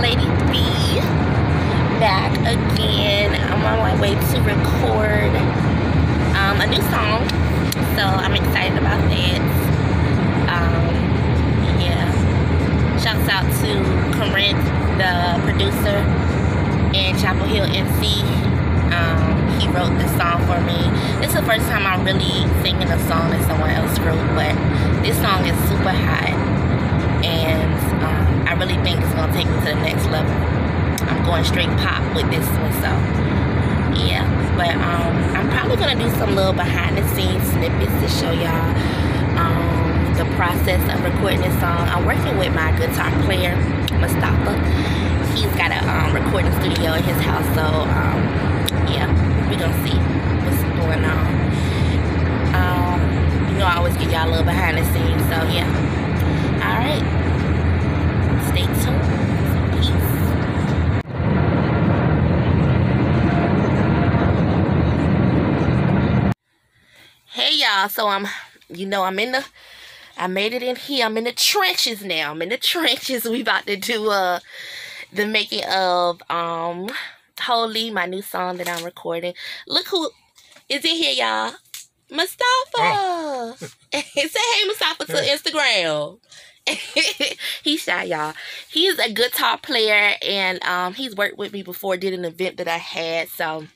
Lady B back again. I'm on my way to record um, a new song, so I'm excited about that. Um, yeah, shouts out to Corinth, the producer, and Chapel Hill NC. Um, he wrote this song for me. It's the first time I'm really singing a song that someone else wrote, but this song is super hot, and really think it's gonna take me to the next level. I'm going straight pop with this one, so yeah. But um, I'm probably gonna do some little behind the scenes snippets to show y'all um, the process of recording this song. I'm working with my guitar player, y'all, so I'm, you know, I'm in the, I made it in here. I'm in the trenches now. I'm in the trenches. We about to do uh the making of um Holy, my new song that I'm recording. Look who is in here, y'all. Mustafa. Say hey, Mustafa, to Instagram. he's shy, y'all. He's a guitar player, and um, he's worked with me before. Did an event that I had, so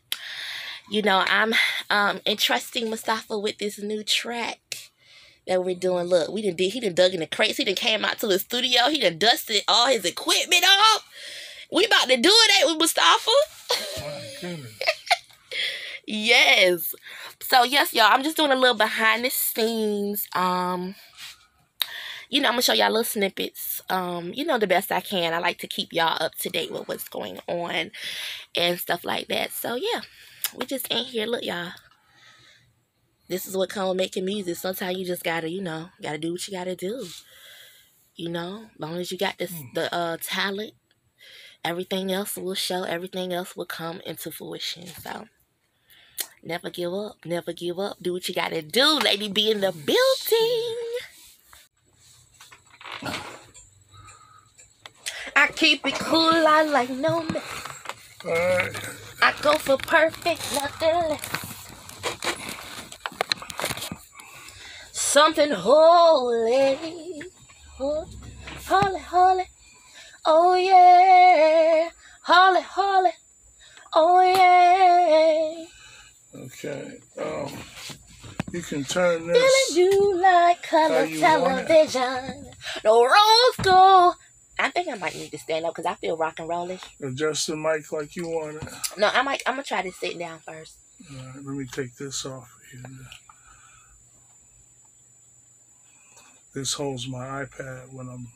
you know I'm um entrusting Mustafa with this new track that we're doing. Look, we done did. He dug in the crates. He done came out to the studio. He done dusted all his equipment off. We about to do that with Mustafa. My yes. So yes, y'all. I'm just doing a little behind the scenes. Um, you know, I'm gonna show y'all little snippets. Um, you know, the best I can. I like to keep y'all up to date with what's going on and stuff like that. So yeah, we just in here. Look, y'all. This is what comes with making music. Sometimes you just gotta, you know, gotta do what you gotta do. You know, long as you got this the uh talent, everything else will show. Everything else will come into fruition. So. Never give up. Never give up. Do what you gotta do. Lady B in the building. I keep it cool. I like no mess. Alright. I go for perfect, nothing less. Something holy. Ho- Holy, holy. Oh yeah. Holy, holy. Oh yeah. Okay. Um, you can turn Feeling this. you like color How you want it? television. No rose gold. I think I might need to stand up because I feel rock and rollish. Adjust the mic like you want it. No, I might. I'm gonna try to sit down first. Alright, let me take this off here. This holds my iPad when I'm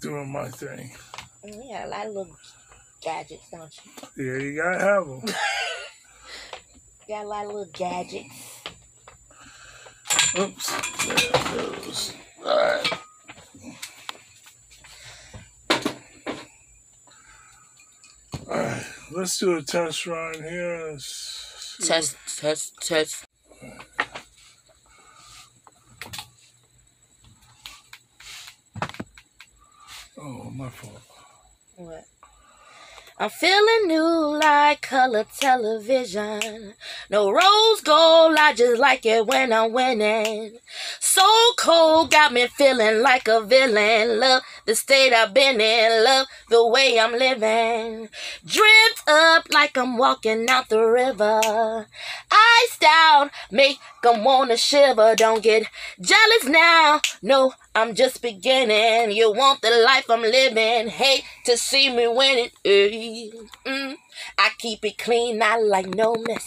doing my thing. Mm, You got a lot of little gadgets, don't you? Yeah, you gotta have them. You got a lot of little gadgets. Oops. There it goes. Alright. Alright, let's do a test run here. Let's Test, test, test. Oh, my fault. What? I'm feeling new like color television. No rose gold, I just like it when I'm winning. So cold, got me feeling like a villain. Love the state I've been in, love the way I'm living. Dripped up like I'm walking out the river. Iced out, make 'em wanna shiver. Don't get jealous now. No, I'm just beginning. You want the life I'm living. Hate to see me winning. Eh, mm. I keep it clean, I like no mess.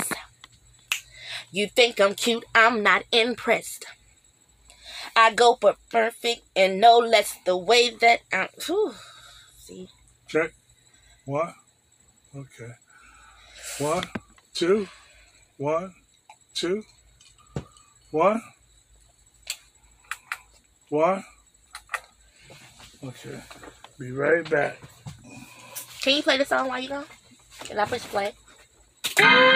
You think I'm cute, I'm not impressed. I go for perfect and no less the way that I'm. Whew. See, Check. One. Okay. One, two, one, two, one, one. Okay. Be right back. can you play the song while you go? Can I push play?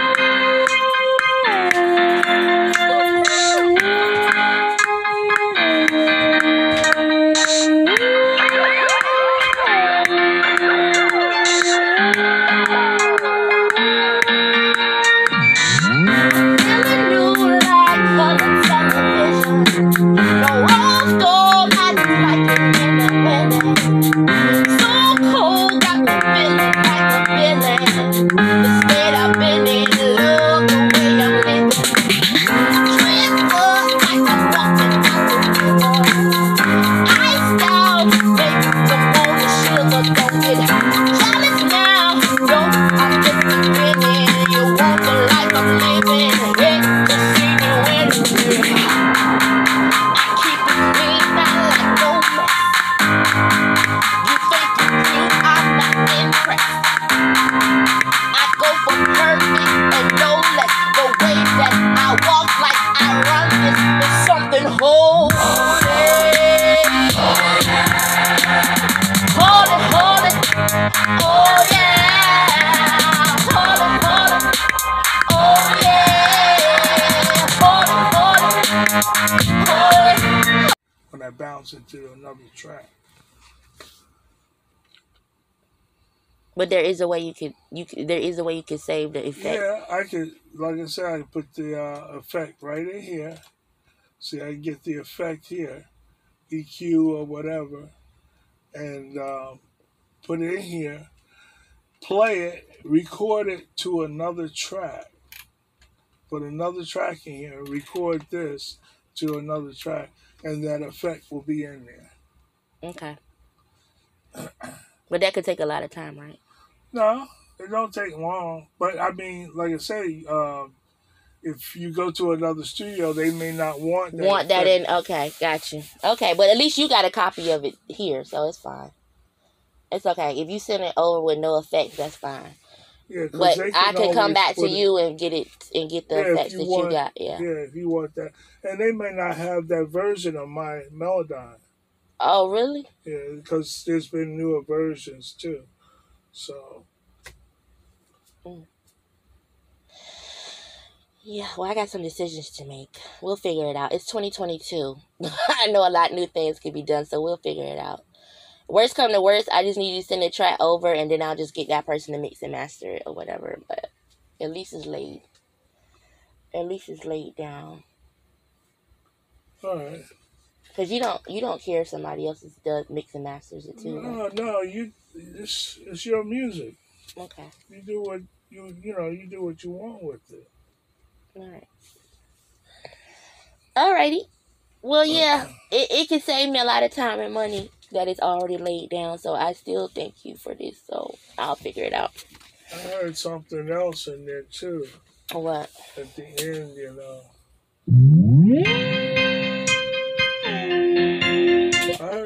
When I bounce into another track. But there is a way you could you there is a way you could save the effect. Yeah, I could like I said, I could put the uh, effect right in here. See, I get the effect here, EQ or whatever, and um, put it in here, play it, record it to another track. Put another track in here, record this to another track, and that effect will be in there. Okay. But that could take a lot of time, right? No, it don't take long. But I mean, like I say, um, if you go to another studio, they may not want that. Want that effect. in? Okay, got you. Okay, but at least you got a copy of it here, so it's fine. It's okay if you send it over with no effects. That's fine. Yeah, But they I can come back to it- you and get it and get the Yeah, effects you that want- you got. Yeah. Yeah, if you want that, and they may not have that version of my Melodyne. Oh, really? Yeah, because there's been newer versions too. So mm. Yeah. Well, I got some decisions to make. We'll figure it out. It's 2022. I know a lot of new things could be done, so we'll figure it out. Worst come to worst, I just need you to send the track over, and then I'll just get that person to mix and master it or whatever. But at least it's laid. At least it's laid down. all right. Cause you don't you don't care if somebody else is- does mix and masters it too. right? No, no, you. It's it's your music. Okay. You do what you you know. You do what you want with it. Alright. Alrighty. Well, yeah, it, it can save me a lot of time and money that is already laid down. So I still thank you for this. So I'll figure it out. I heard something else in there too. What? At the end, you know. Mm-hmm. I heard